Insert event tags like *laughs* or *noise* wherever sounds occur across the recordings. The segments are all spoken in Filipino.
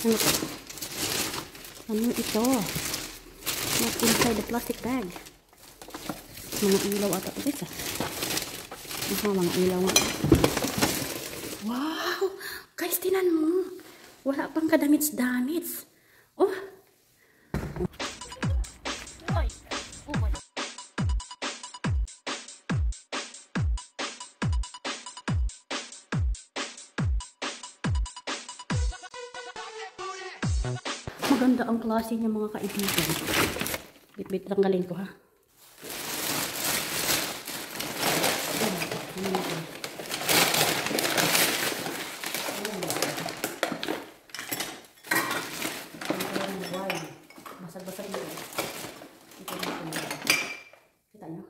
Ano? Ano ito? What's inside the plastic bag? Mga ilaw ata ito guys ah. Ito mga ilaw. Wow! Guys, tinan mo. Wala pang kadamits-damits. Maganda ang klase niya mga kaibigan. Bit-bit tanggalin ko ha. Basag-basag. Kita nyo?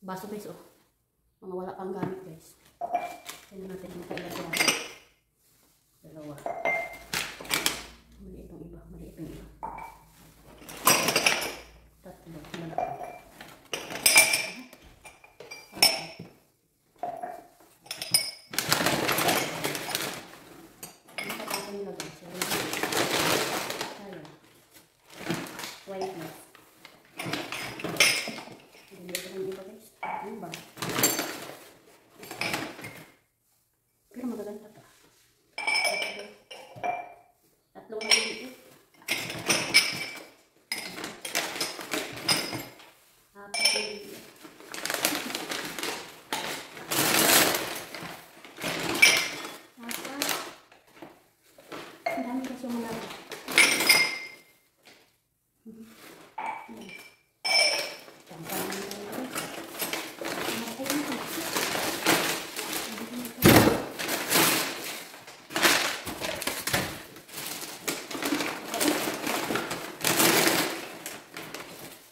Baso guys oh. Mga wala pang gamit guys. Tignan natin yung kailan. Dalawa. Maliit ang iba. Maliit ang iba. Tatlo. Malaki. Ano pa tayo nilagay? Sorry. Sayang. Whiteness. Hindi ito ng iba guys. Ano ba? Pero magaganda pa. Tatlong maliliit. Apat maliliit. Apat. Ang dami kasi yung malaki. Ayan. Tampan naman tayo. Ay, ano ba?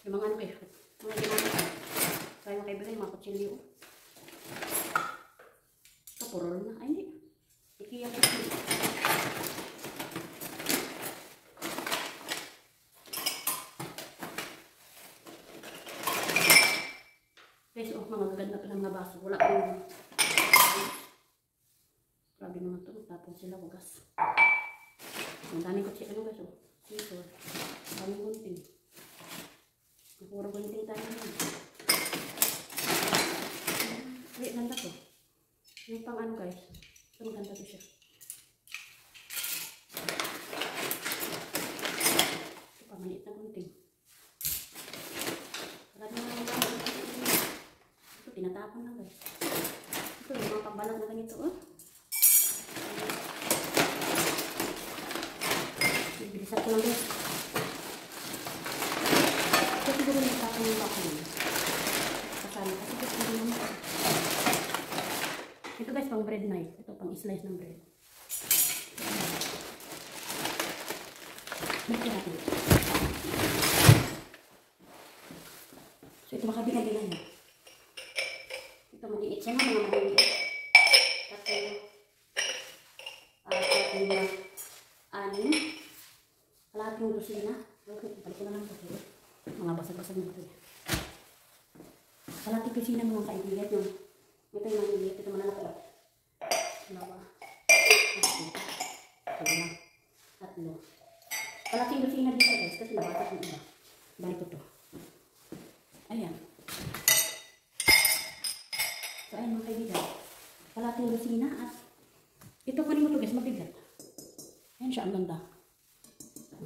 Yung mga ano eh, mga ginamit. Kaya mga kaibigan, mga kutsilyo. Kapurol na. Ay, hindi. Ikea kutsilyo. Guys, oh, mga gaganda pa ng mga baso. Wala akong... Grabe naman ito. Tapos sila wagas. Ang daming kutsilyo. Ano guys, oh. Scissor. Ang daming gunting. Puro gunting tayo ngayon. Ay, ganda to. Yung pang ano guys. Ito maganda to siya. Ito pa, maliit na gunting. Marami na lang tayo. Tinatapon lang guys. Ito, mga pambalat na ganito, oh. Bilisan ko lang guys. Ito siguro yung ako yun. Kasama kasi guys, hindi naman. Ito guys, pang bread knife. Ito, pang slice ng bread. Ito natin. So, ito makabilang-bilang niya. Ito maliit siya na, mga maliit. Tatlo. Apat, lima, anim. Kalahating dosina. Okay, balik ko na lang ito. Mga basag-basag na ito. Kalahating dosina mga kaibigan yung ito yung maliliit, ito malalaki. Dalawa. Tatlo. Dalawa. Tatlo. Kalahating dosina dito guys, kasi nabasag yung iba. Balik ko. Ayan. So, ayan mga kaibigan. Kalahating dosina at ito kunin mo to guys, mabigat. Ayan siya, ang ganda.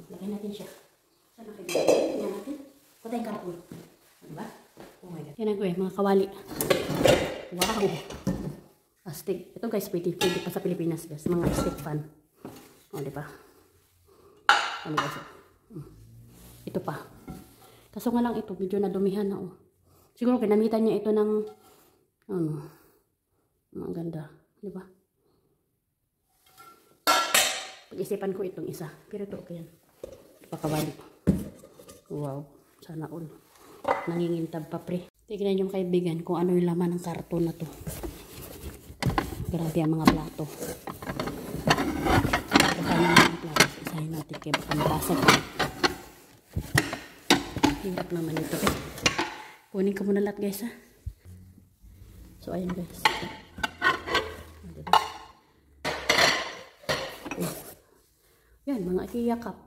Lagay natin siya. Sana kayo dito. Tingnan natin. Patay ka po. Ano ba? Ang mga kawali. Wow! Astig. Ito guys, pwede, pwede pa sa Pilipinas guys. Mga stick fan. O, di ba? Ano guys? Hmm. Ito pa. Kaso nga lang ito, medyo nadumihan na oh. Siguro kinamitan niya ito ng ano, ang ganda. Di ba? Pag-isipan ko itong isa. Pero ito, okay yan. Pakawali. Wow. Sana all. Nangingintab pa pre. Tignan nyo kaibigan kung ano yung laman ng karton na to. Grabe ang mga plato. Baka na mga plato. Isahin natin kaya baka mabasag. Hirap naman ito. Kunin ko muna lahat guys ha. So ayan guys. Diba? Yan mga ikiyakap.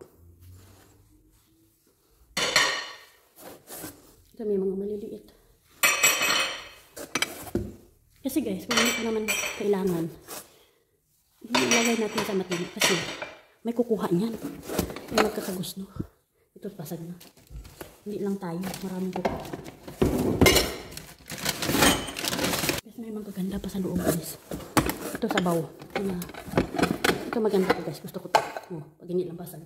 Ito may mga maliliit. Kasi guys, kung hindi ko naman kailangan, ilagay natin sa matin kasi may kukuha niyan. May magkakagusto. Ito pasag na. Hindi lang tayo, maraming kukuha. Guys, may magaganda pa sa loob guys. Ito sa baw. Na, ito maganda to guys. Gusto ko to. Oh, pag hindi lang basag.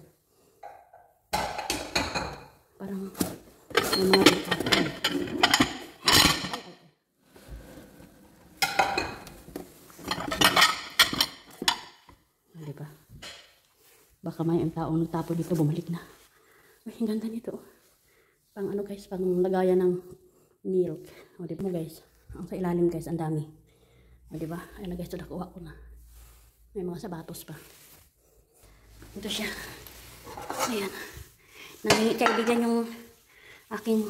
Parang may mga dito. Ay, ay, ay. Ah, di ba? Baka may ang taong nagtapo dito bumalik na. Uy, ang ganda nito. Pang ano guys, pang lagayan ng milk. O di ba guys? Ang sa ilalim guys, ang dami. O di ba? Ayun na guys, ito nakuha ko na. May mga sabatos pa. Ito siya. Ayan. Nanghingi kaibigan yung aking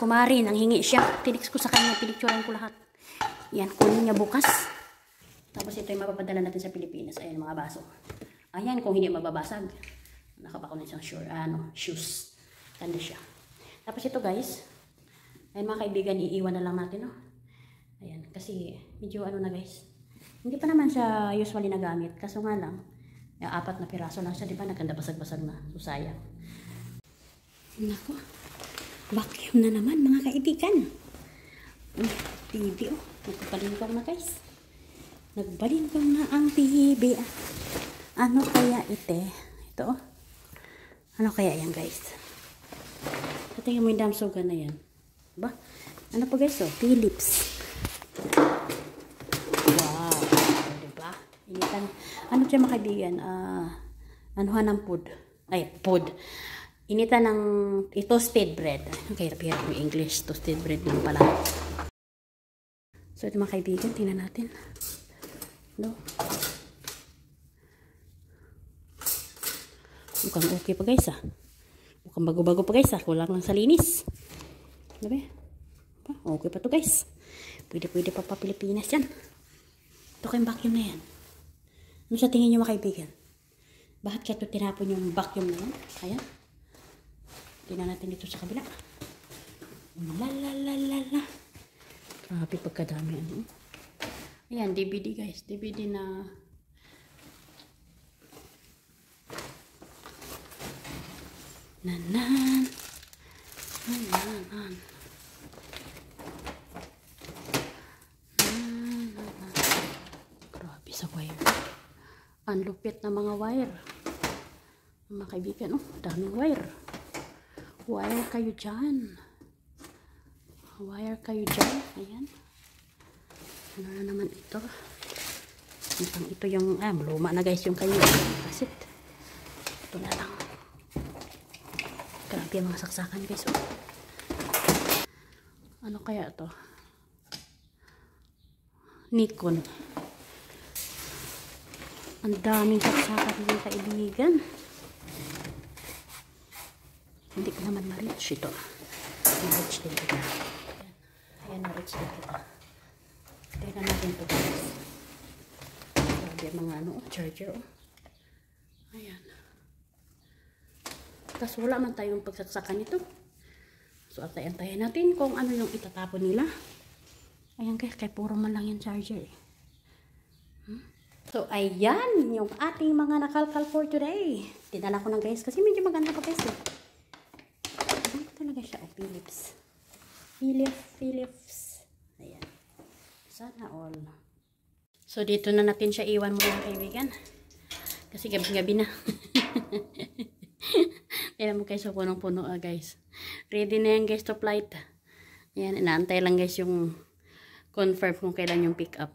kumari. Nanghingi siya. Tinix ko sa kanya. Pinicturean ko lahat. Yan. Kunin niya bukas. Tapos ito yung mapapadala natin sa Pilipinas. Ayan mga baso. Ayan kung hindi mababasag. Nakapa ko na isang sure, ano, shoes. Ganda siya. Tapos ito guys. Ayan mga kaibigan, iiwan na lang natin. No? Ayan. Kasi medyo ano na guys. Hindi pa naman siya usually nagamit. Kaso nga lang, yung apat na piraso lang siya, di ba? Nagkanda basag-basag na. So, sayang. Nako. Vacuum na naman, mga kaibigan. Mm, TV, oh. Nagpapalingkong na, guys. Nagbalingkong na ang TV. ah. Ano kaya ite? Ito, oh. Ano kaya yan, guys? So, tingnan mo yung damsogan na yan. Ba? Ano pa, guys, oh? Philips. Wow. Diba? Initan. Ano siya mga kaibigan? Ah, anuhan ng food. Ay, food. Initan ng toasted bread. Ang kahirap-hirap yung English. Toasted bread lang pala. So, ito mga kaibigan, tingnan natin. No? Mukhang okay pa guys ah. Mukhang bago-bago pa guys ah. Kulang lang sa linis. Diba? Okay pa to guys. Pwede-pwede pa pa Pilipinas yan. Ito kayong vacuum na yan. Ano sa tingin nyo mga kaibigan? Bakit kaya ito tinapon yung vacuum na yan? Ayan. Tingnan natin dito sa kabila. La la la la la. Grabe pagkadami ano. Ayan, DVD guys. DVD na Nanan. Nanan. Grabe sa wire. Ang lupit na mga wire. Mga kaibigan, oh, daming wire. Wire kayo dyan. Wire kayo dyan. Ayan. Ano na naman ito? Ito yung, ah, luma na guys yung kayo. Kasit. Ito na lang. Grabe ang mga saksakan guys. Oh. Ano kaya to? Nikon. Ang daming saksakan ng kaibigan. Hindi ko naman ma-reach ito. Ma-reach din kita. Ayan, na-reach din kita. Tingnan natin ito guys. Grabe mga ano, charger oh. Ayan. Tapos wala man tayong pagsaksakan nito. So, antay-antayin natin kung ano yung itatapon nila. Ayan guys, kay puro man lang yung charger. Hmm? So, ayan yung ating mga nakalkal for today. Dinala ko na guys kasi medyo maganda pa guys eh. Ano talaga siya? Oh, Philips. Philips, Philips. Ayan. Sana all. So, dito na natin siya iwan muna kaibigan. Kasi gabi-gabi na. *laughs* *laughs* Kailan mo guys, punong-puno ah, guys. Ready na yan guys to flight. Ayan, inaantay lang guys yung confirm kung kailan yung pick up.